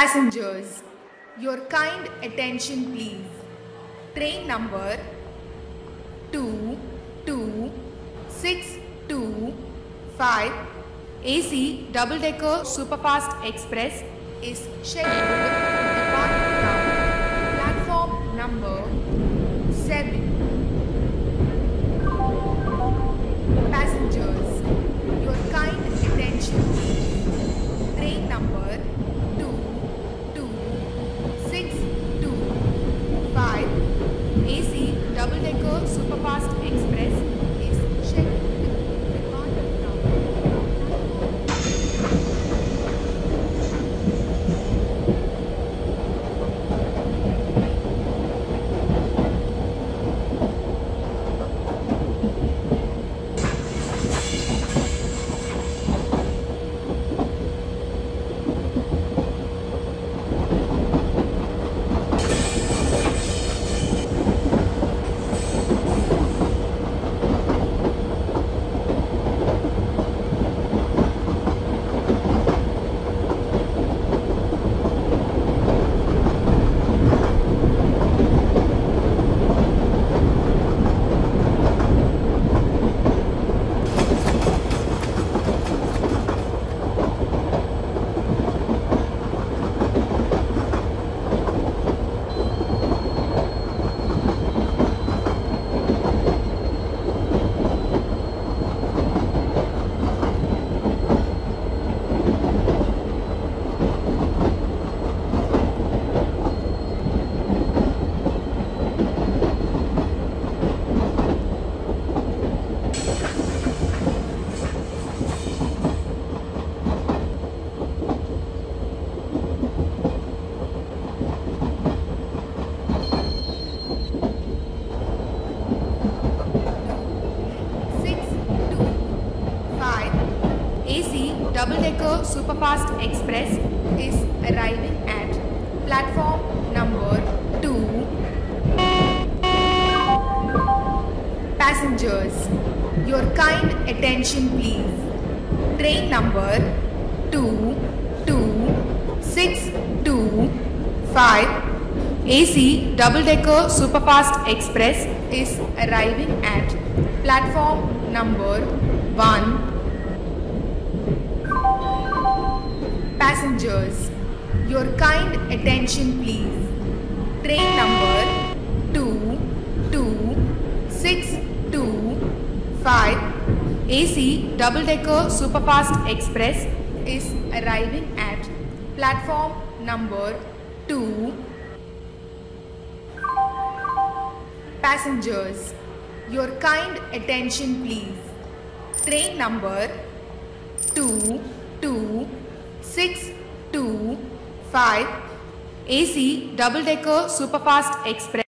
Passengers, your kind attention please. Train number 22625 AC double decker superfast express is scheduled to depart from platform number 7. AC double decker superfast express is arriving at platform number 2 passengers your kind attention please. Train number 2265 AC double decker superfast express is arriving at platform number 1 Passengers, your kind attention please. Train number 2265 AC double decker superfast express is arriving at platform number 2 Passengers, your kind attention please. Train number 2265 AC double decker superfast express